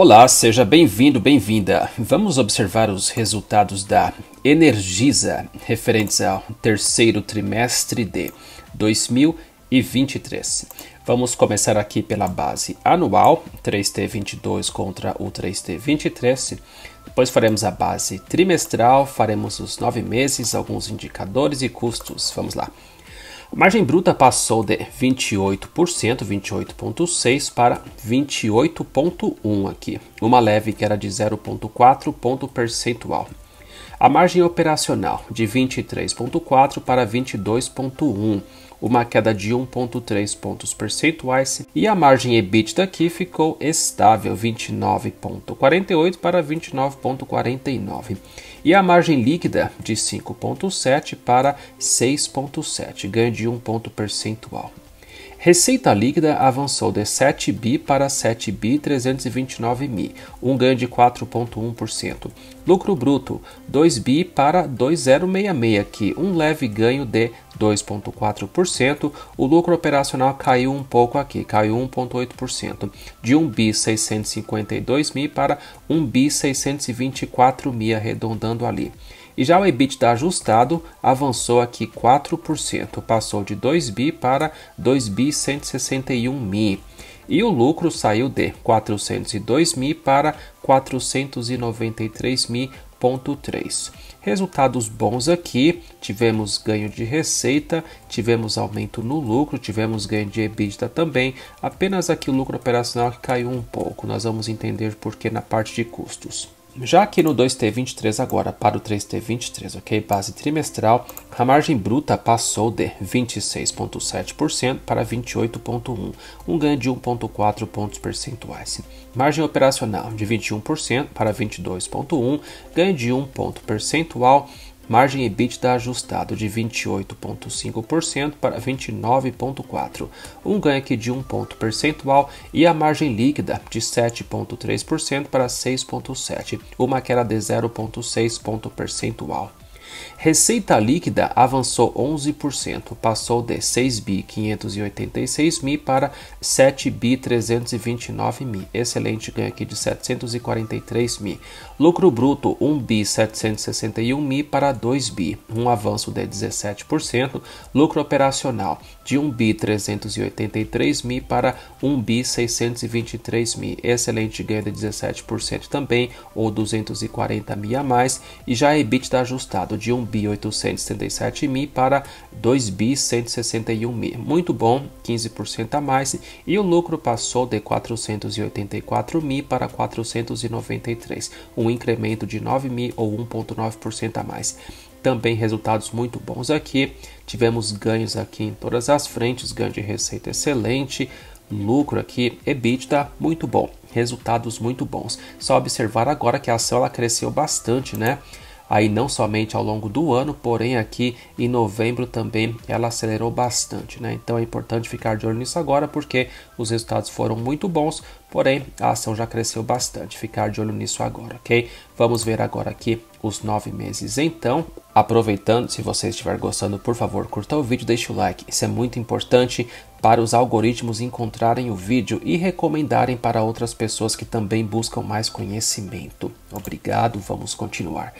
Olá, seja bem-vindo, bem-vinda. Vamos observar os resultados da Energisa referentes ao terceiro trimestre de 2023. Vamos começar aqui pela base anual, 3T22 contra o 3T23. Depois faremos a base trimestral, faremos os nove meses, alguns indicadores e custos. Vamos lá. A margem bruta passou de 28%, 28,6% para 28,1% aqui, uma leve que era de 0,4 ponto percentual. A margem operacional de 23,4% para 22,1%, uma queda de 1,3 pontos percentuais, e a margem EBITDA aqui ficou estável, 29,48 para 29,49 e a margem líquida de 5,7 para 6,7, ganho de 1 ponto percentual. Receita líquida avançou de 7 bi para 7 bi 329 mi, um ganho de 4,1%. Lucro bruto 2 bi para 2066 aqui, um leve ganho de 2,4%. O lucro operacional caiu um pouco aqui, caiu 1,8%, de 1 bi 652 mi para 1 bi 624 mi, arredondando ali. E já o EBITDA ajustado avançou aqui 4%, passou de 2 bi para 2 bi 161 mi. E o lucro saiu de 402 mi para 493 mi. Ponto 3. Resultados bons aqui, tivemos ganho de receita, tivemos aumento no lucro, tivemos ganho de EBITDA também, apenas aqui o lucro operacional caiu um pouco, nós vamos entender por que na parte de custos. Já aqui no 2T23 agora para o 3T23, ok? Base trimestral, a margem bruta passou de 26,7% para 28,1%, um ganho de 1,4 pontos percentuais. Margem operacional de 21% para 22,1%, ganho de 1 ponto percentual Margem EBITDA ajustado de 28,5% para 29,4%, um ganho aqui de 1 ponto percentual, e a margem líquida de 7,3% para 6,7%, uma queda de 0,6 ponto percentual. Receita líquida avançou 11%, passou de 6 bi 586 mi para 7 bi 329 mi. Excelente ganho aqui de 743 mi. Lucro bruto 1 bi 761 mi para 2 bi, um avanço de 17%. Lucro operacional de 1 bi 383 mi para 1 bi 623 mi. Excelente ganho de 17% também, ou 240 mi a mais. E já EBITDA ajustado de 1 bi 877 mi para 2 bi 161 mi. Muito bom, 15% a mais. E o lucro passou de 484 mi para 493, um incremento de 9 mi ou 1,9% a mais também resultados muito bons aqui. Tivemos ganhos aqui em todas as frentes, ganho de receita excelente, lucro aqui, EBITDA muito bom, resultados muito bons. Só observar agora que a ação ela cresceu bastante, né? Aí não somente ao longo do ano, porém aqui em novembro também ela acelerou bastante, né? Então é importante ficar de olho nisso agora porque os resultados foram muito bons, porém a ação já cresceu bastante. Ficar de olho nisso agora, ok? Vamos ver agora aqui os nove meses. Então, aproveitando, se você estiver gostando, por favor, curta o vídeo, deixe o like. Isso é muito importante para os algoritmos encontrarem o vídeo e recomendarem para outras pessoas que também buscam mais conhecimento. Obrigado, vamos continuar.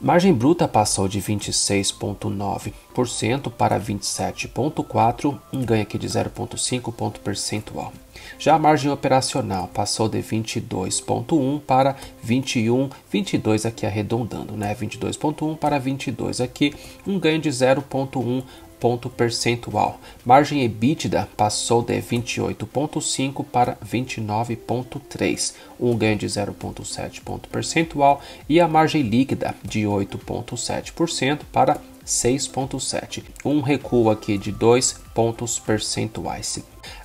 Margem bruta passou de 26,9% para 27,4%, um ganho aqui de 0,5 ponto percentual. Já a margem operacional passou de 22,1 para 21, 22 aqui arredondando, né? 22,1 para 22 aqui, um ganho de 0,1 ponto percentual. Margem EBITDA passou de 28,5 para 29,3, um ganho de 0,7 ponto percentual, e a margem líquida de 8,7% para 6,7, um recuo aqui de 2 pontos percentuais.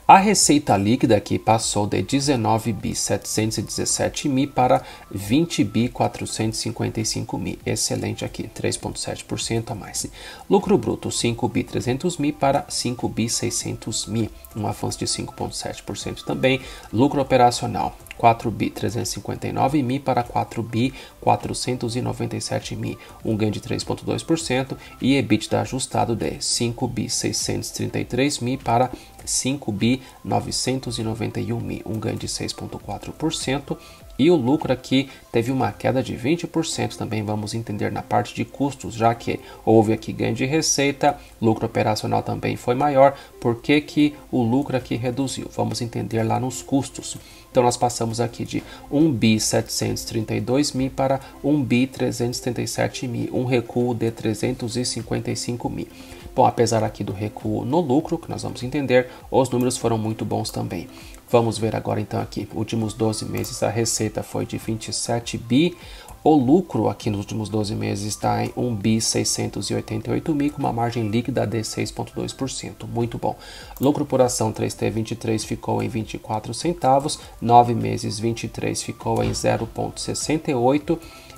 A receita líquida aqui passou de 19 bi 717 mi para 20 bi 455 mi. Excelente aqui, 3,7% a mais. Lucro bruto 5 bi 300 mi para 5 bi 600 mi, um avanço de 5,7% também. Lucro operacional 4 bi 359 mi para 4 bi 497 mi, um ganho de 3,2% e EBITDA ajustado de 5 bi 633 mi para 5 bi 991 mi, um ganho de 6,4% E o lucro aqui teve uma queda de 20%, também vamos entender na parte de custos, já que houve aqui ganho de receita, lucro operacional também foi maior, por que, que o lucro aqui reduziu? Vamos entender lá nos custos. Então nós passamos aqui de 1 bi 732 mil para 1 bi 337 mil, um recuo de 355 mil. Bom, apesar aqui do recuo no lucro, que nós vamos entender, os números foram muito bons também. Vamos ver agora então aqui, últimos 12 meses a receita foi de 27 bi, o lucro aqui nos últimos 12 meses está em 1 bi 688 mil, com uma margem líquida de 6,2%. Muito bom. Lucro por ação 3T23 ficou em 24 centavos, 9 meses 23 ficou em 0,68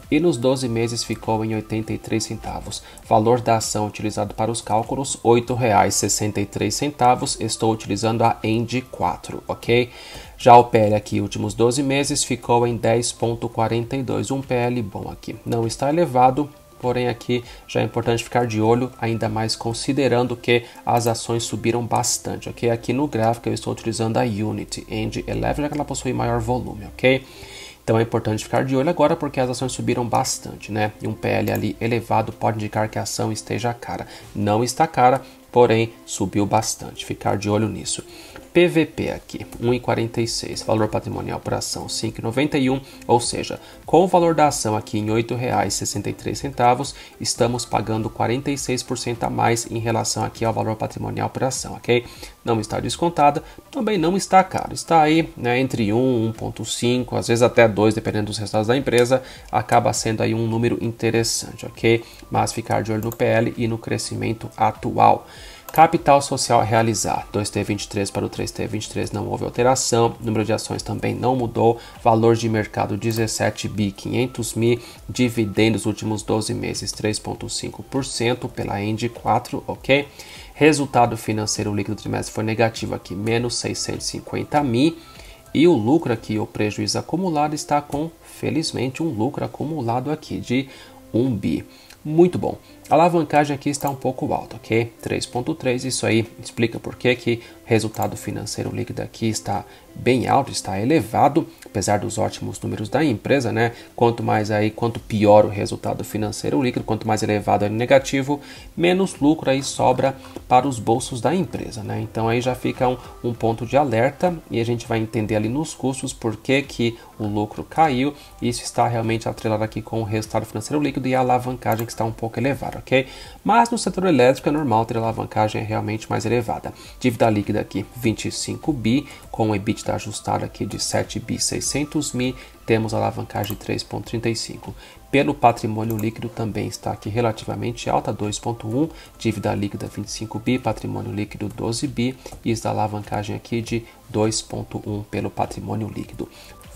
e nos 12 meses ficou em 83 centavos. Valor da ação utilizado para os cálculos R$ 8,63. Estou utilizando a END 4, ok? Já o PL aqui, últimos 12 meses, ficou em 10,42. Um PL bom aqui. Não está elevado, porém aqui já é importante ficar de olho, ainda mais considerando que as ações subiram bastante, ok? Aqui no gráfico eu estou utilizando a Unity End 11, já que ela possui maior volume, ok? Então é importante ficar de olho agora porque as ações subiram bastante, né? E um PL ali elevado pode indicar que a ação esteja cara. Não está cara, porém subiu bastante. Ficar de olho nisso. PVP aqui, 1,46, valor patrimonial por ação 5,91, ou seja, com o valor da ação aqui em R$ 8,63, estamos pagando 46% a mais em relação aqui ao valor patrimonial por ação, ok? Não está descontada, também não está caro, está aí né, entre 1, 1,5, às vezes até 2, dependendo dos resultados da empresa, acaba sendo aí um número interessante, ok? Mas ficar de olho no PL e no crescimento atual. Capital social a realizar, 2T23 para o 3T23 não houve alteração, número de ações também não mudou, valor de mercado 17 bi 500 mil, dividendos últimos 12 meses 3,5% pela END 4, ok? Resultado financeiro líquido trimestre foi negativo aqui, menos 650 mil. E o lucro aqui, o prejuízo acumulado, está com, felizmente, um lucro acumulado aqui de 1 bi. Muito bom. A alavancagem aqui está um pouco alta, ok? 3.3, isso aí explica por que, que o resultado financeiro líquido aqui está bem alto, está elevado, apesar dos ótimos números da empresa, né? Quanto mais aí, quanto pior o resultado financeiro líquido, quanto mais elevado é negativo, menos lucro aí sobra para os bolsos da empresa, né? Então aí já fica um, um ponto de alerta e a gente vai entender ali nos custos por que, que o lucro caiu. Isso está realmente atrelado aqui com o resultado financeiro líquido e a alavancagem que está um pouco elevada ok? Mas no setor elétrico é normal ter alavancagem realmente mais elevada. Dívida líquida aqui 25 bi, com o EBITDA ajustado aqui de 7 bi 600 mil, temos alavancagem de 3,35. Pelo patrimônio líquido também está aqui relativamente alta, 2,1, dívida líquida 25 bi, patrimônio líquido 12 bi e está alavancagem aqui de 2,1 pelo patrimônio líquido.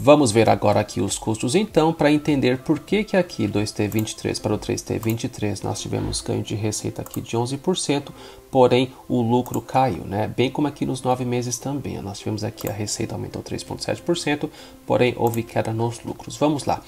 Vamos ver agora aqui os custos então para entender por que que aqui 2T23 para o 3T23 nós tivemos ganho de receita aqui de 11%, porém o lucro caiu, né? Bem como aqui nos nove meses também. Nós tivemos aqui a receita aumentou 3,7%, porém houve queda nos lucros. Vamos lá.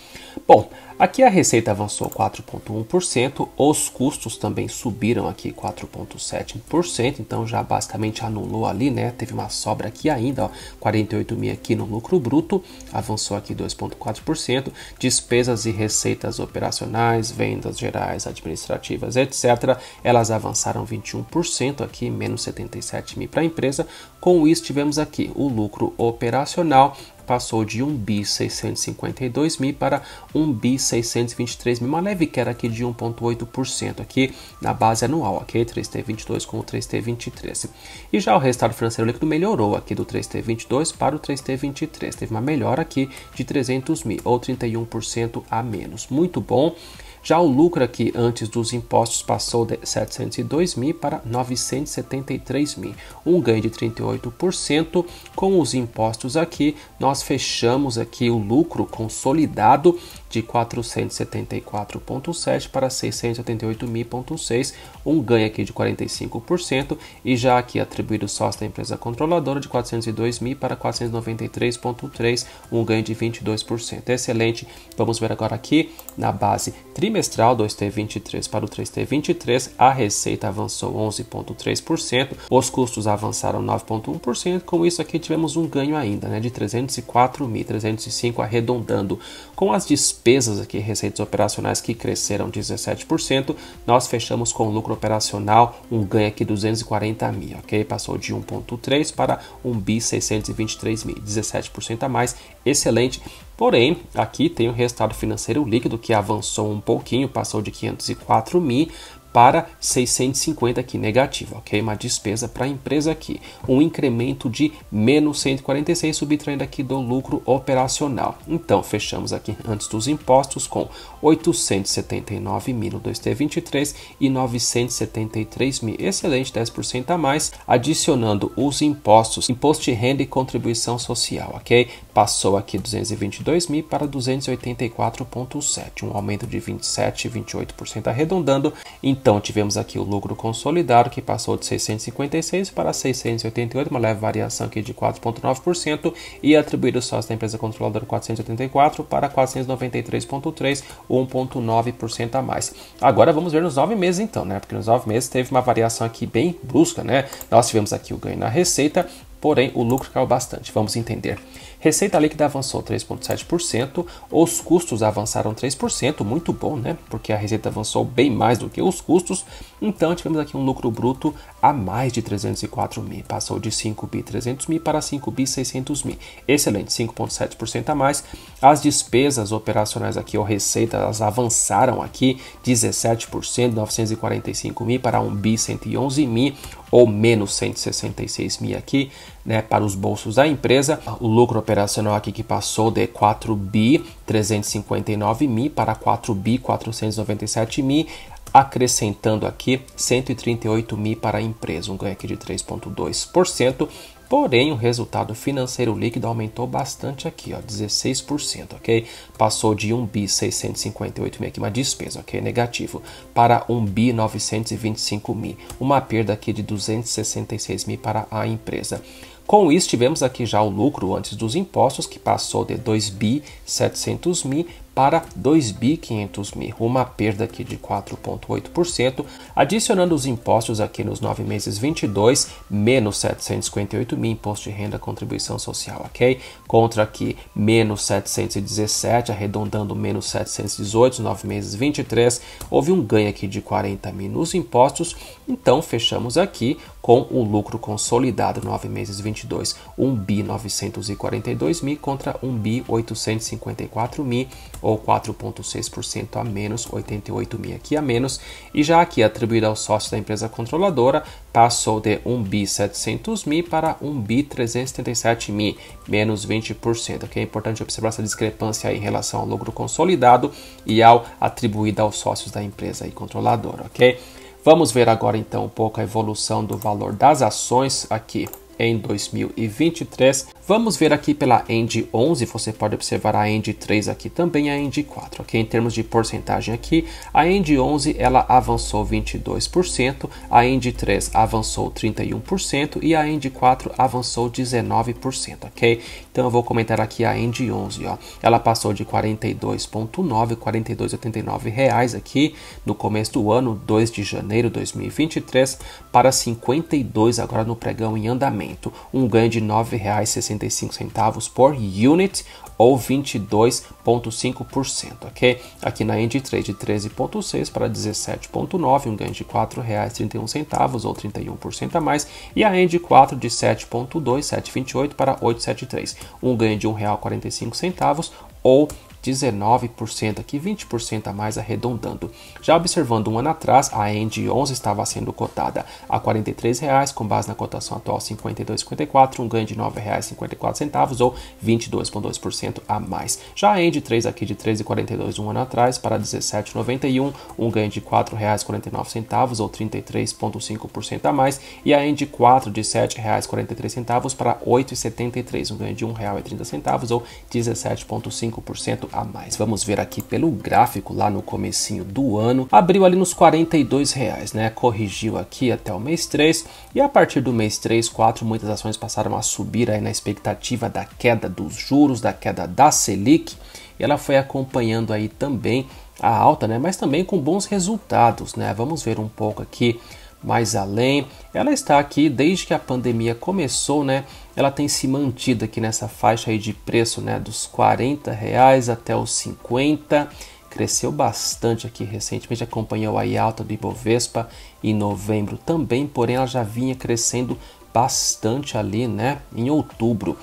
Bom, aqui a receita avançou 4,1%, os custos também subiram aqui 4,7%, então já basicamente anulou ali, né? Teve uma sobra aqui ainda, ó, 48 mil aqui no lucro bruto, avançou aqui 2,4%, despesas e receitas operacionais, vendas gerais, administrativas, etc. Elas avançaram 21% aqui, menos 77 mil para a empresa. Com isso, tivemos aqui o lucro operacional passou de 1 bi 652 mil para 1 bi 623 mil, uma leve queda aqui de 1,8% aqui na base anual, ok? 3T22 com o 3T23. E já o resultado financeiro líquido melhorou aqui do 3T22 para o 3T23, teve uma melhora aqui de 300 mil ou 31% a menos, muito bom. Já o lucro aqui antes dos impostos passou de 702 mil para 973 mil, um ganho de 38%. Com os impostos aqui, nós fechamos aqui o lucro consolidado de 474,7 para 688.6, um ganho aqui de 45% e já aqui atribuído sócio da empresa controladora de 402 mil para 493,3, um ganho de 22%. Excelente. Vamos ver agora aqui na base trimestral Trimestral 2T23 para o 3T23, a receita avançou 11,3%, os custos avançaram 9,1%, com isso aqui tivemos um ganho ainda né, de 304.305 arredondando. Com as despesas aqui, receitas operacionais que cresceram 17%, nós fechamos com lucro operacional um ganho aqui de 240 mil, ok? Passou de 1,3 para 1 bi 623 mil, 17% a mais, excelente. Porém, aqui tem o resultado financeiro líquido que avançou um pouquinho, passou de 504 mil para 650 aqui negativo, ok? Uma despesa para a empresa aqui, um incremento de menos 146 subtraindo aqui do lucro operacional. Então fechamos aqui antes dos impostos com 879 mil no 2T23 e 973 mil, excelente 10% a mais, adicionando os impostos, imposto de renda e contribuição social, ok? Passou aqui 222 mil para 284,7, um aumento de 27 e 28% arredondando. Então tivemos aqui o lucro consolidado que passou de 656 para 688, uma leve variação aqui de 4,9% e atribuído sócio da empresa controladora 484 para 493,3, 1,9% a mais. Agora vamos ver nos nove meses então, né? Porque nos nove meses teve uma variação aqui bem brusca, né? Nós tivemos aqui o ganho na receita, porém o lucro caiu bastante. Vamos entender. Receita líquida avançou 3,7%, os custos avançaram 3%, muito bom, né? Porque a receita avançou bem mais do que os custos, então tivemos aqui um lucro bruto a mais de 304 mil, passou de 5 bi 300 mil para 5 bi 600 mil, excelente, 5,7% a mais. As despesas operacionais aqui, ou receita, elas avançaram aqui 17%, 945 mil para 1 bi 111 mil, ou menos 166 mil aqui, né, para os bolsos da empresa. O lucro operacional aqui que passou de 4 bi 359 mil para 4 bi 497 mil, acrescentando aqui 138 mil para a empresa, um ganho aqui de 3,2%. Porém, o resultado financeiro líquido aumentou bastante aqui, ó, 16%, ok? Passou de 1 bi 658 mil aqui, uma despesa, ok? Negativo, para 1 bi 925 mil, uma perda aqui de 266 mil para a empresa. Com isso, tivemos aqui já o lucro antes dos impostos, que passou de 2 bi 700 mil para 2 bi 500 mil, uma perda aqui de 4,8%, adicionando os impostos aqui nos nove meses 22, menos 758 mil, imposto de renda, contribuição social, ok? Contra aqui, menos 717, arredondando menos 718, nove meses 23, houve um ganho aqui de 40 mil nos impostos, então fechamos aqui com o lucro consolidado nove meses 22, 1 bi 942 mil contra 1 bi 854 mil, ou 4,6% a menos, 88 mil aqui a menos, e já aqui atribuído aos sócios da empresa controladora, passou de 1 bi 700 mil para 1 bi 377 mil, menos 20%. Okay? É importante observar essa discrepância em relação ao lucro consolidado e ao atribuído aos sócios da empresa e controladora, ok? Vamos ver agora então um pouco a evolução do valor das ações aqui em 2023. Vamos ver aqui pela End 11, você pode observar a End 3 aqui também, a End 4, ok? Em termos de porcentagem aqui, a End 11 ela avançou 22%, a End 3 avançou 31% e a End 4 avançou 19%, ok? Então eu vou comentar aqui a End 11, ó. Ela passou de 42.9, 42,89 reais aqui no começo do ano, 2 de janeiro de 2023, para 52 agora no pregão em andamento, um ganho de R$ 9,65 por unit ou 22,5%, ok? Aqui na End Trade de 13,6 para 17,9, um ganho de R$ 4,31 ou 31% a mais, e a End 4 de 7,2, 7,28 para 8,73, um ganho de R$ 1,45 ou 19% aqui, 20% a mais arredondando. Já observando um ano atrás, a End 11 estava sendo cotada a R$ 43,00 com base na cotação atual 52,54, um ganho de R$ 9,54 ou 22,2% a mais. Já a End 3 aqui de 13,42 um ano atrás para 17,91, um ganho de R$ 4,49 ou 33,5% a mais, e a End 4 de R$ 7,43 para 8,73, um ganho de R$ 1,30 ou 17,5% a mais. Vamos ver aqui pelo gráfico lá no comecinho do ano, abriu ali nos 42 reais, né? Corrigiu aqui até o mês 3 e a partir do mês 3, 4, muitas ações passaram a subir aí na expectativa da queda dos juros, da queda da Selic. E ela foi acompanhando aí também a alta, né? Mas também com bons resultados, né? Vamos ver um pouco aqui mais além. Ela está aqui desde que a pandemia começou, né? Ela tem se mantido aqui nessa faixa aí de preço, né? Dos 40 reais até os 50 cresceu bastante aqui recentemente, acompanhou a alta do Ibovespa em novembro também, porém ela já vinha crescendo bastante ali, né, em outubro.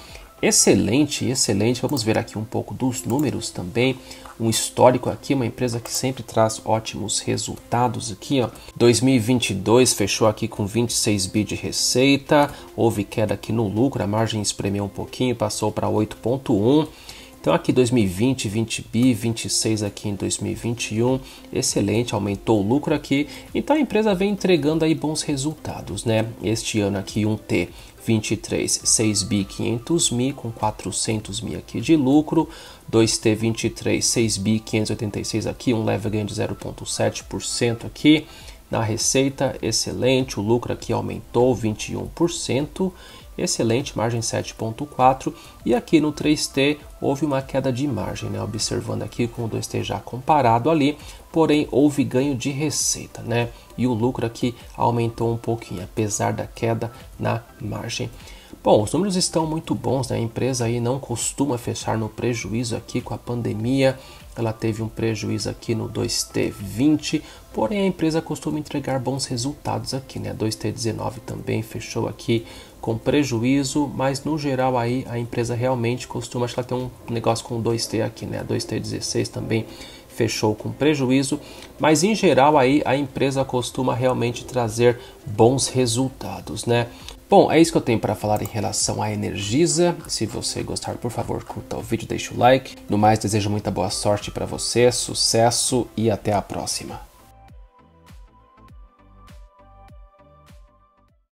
Excelente, excelente. Vamos ver aqui um pouco dos números também. Um histórico aqui, uma empresa que sempre traz ótimos resultados aqui, ó. 2022 fechou aqui com 26 bi de receita, houve queda aqui no lucro, a margem espremeu um pouquinho, passou para 8.1. Então aqui 2020, 20 bi, 26 aqui em 2021, excelente, aumentou o lucro aqui. Então a empresa vem entregando aí bons resultados, né? Este ano aqui um T 23, 6 bi 500 mil com 400 mil aqui de lucro, 2T 23, 6 bi 586 aqui, um leve ganho de 0,7% aqui. Na receita, excelente, o lucro aqui aumentou 21%, excelente, margem 7.4 e aqui no 3T houve uma queda de margem, né? observando aqui com o 2T já comparado ali, porém houve ganho de receita, né? E o lucro aqui aumentou um pouquinho, apesar da queda na margem. Bom, os números estão muito bons, né? A empresa aí não costuma fechar no prejuízo aqui com a pandemia. Ela teve um prejuízo aqui no 2T20, porém a empresa costuma entregar bons resultados aqui, né? 2T19 também fechou aqui com prejuízo, mas no geral aí a empresa realmente costuma, acho que ela tem um negócio com 2T aqui, né? 2T16 também fechou com prejuízo, mas em geral aí a empresa costuma realmente trazer bons resultados, né? Bom, é isso que eu tenho para falar em relação à Energisa. Se você gostar, por favor, curta o vídeo, deixe o like. No mais, desejo muita boa sorte para você, sucesso e até a próxima.